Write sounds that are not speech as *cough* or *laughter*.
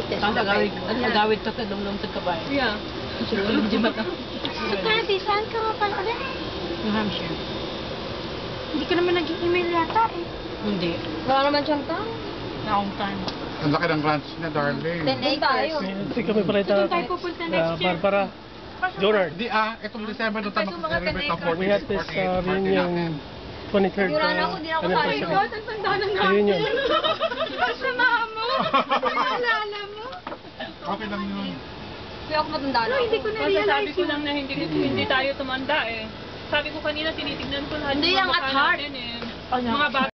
si Tess. Ang agawid, ang agawid ka sa lumlum sa kabay. Yeah. Siguro di ba ka? Si Teddy, saan ka nga pala ulit? New Hampshire. Hindi ka naman nag-email yata eh. Hindi. Wala naman siyang tao. Naong time. Ang laki ng ranch niya, darling. 10 acres. Hindi kami pala ito. Doon tayo pupunta next year. Barbara, Leonard. Di ah, itong December doon tayo makaka-celebrate ng 40 We had this uh, reunion 23rd Wala na uh, ako, di na ako anniversary. sarili. Ang tanda *laughs* na *laughs* Okay lang yun. Kaya ako matanda na. Hindi ko Masasabi ko lang na hindi hindi tayo tumanda eh. Sabi ko kanina tinitignan ko lahat Hindi ng lang mga at heart. eh. Mga bata